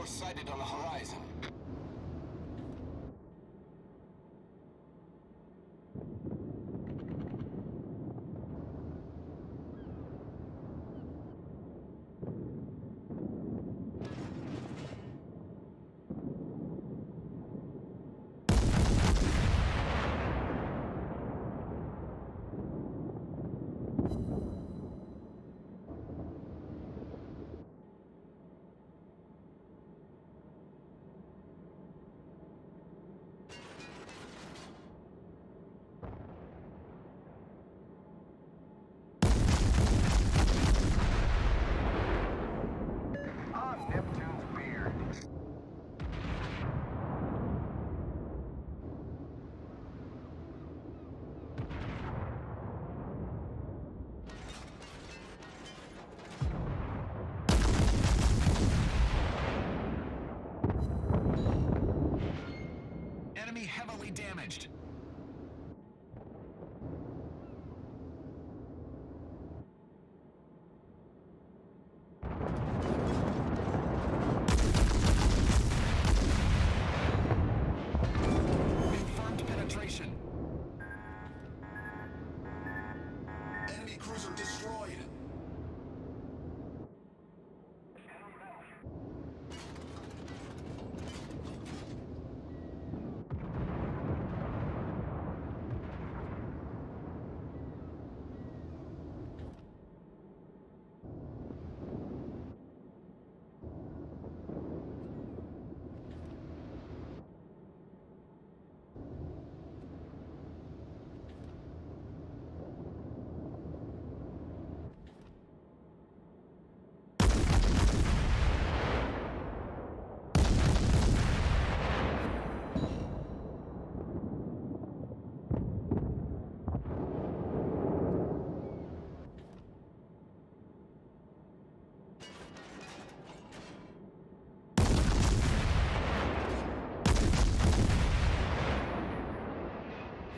force sighted on the horizon.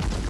Yeah.